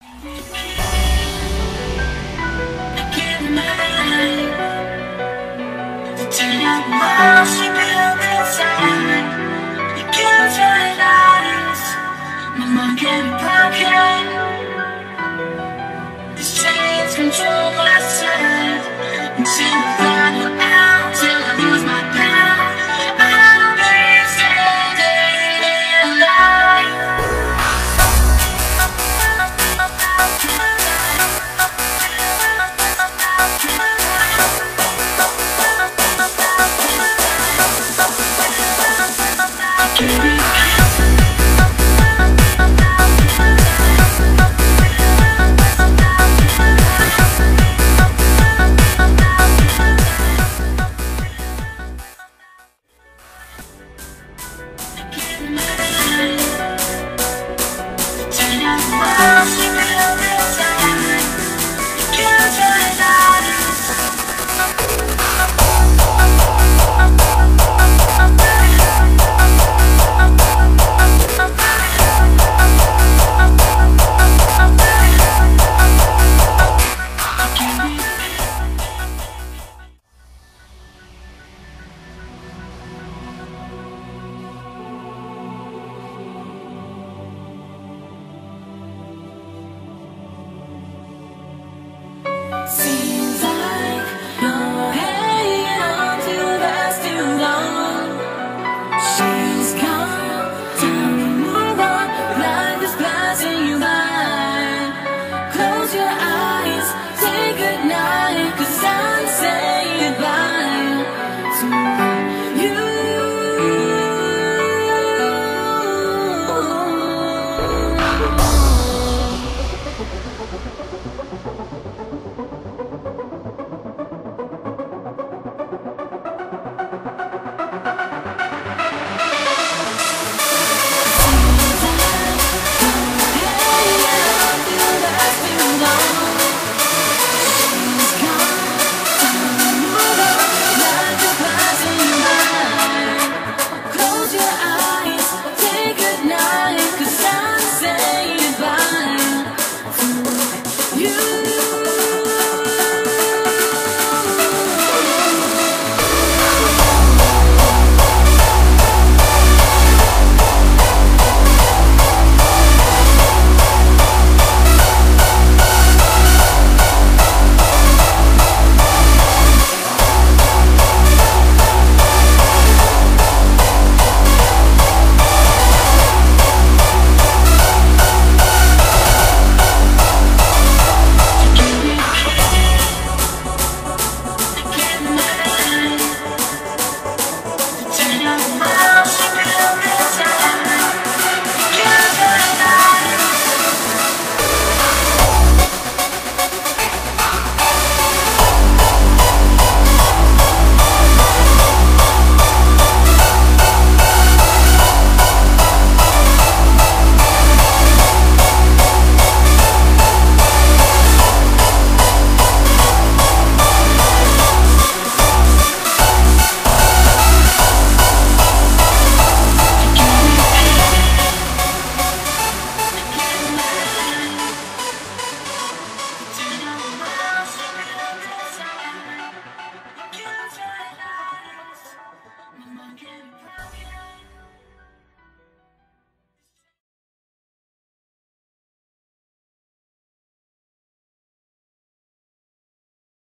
Control Thank you. Sim.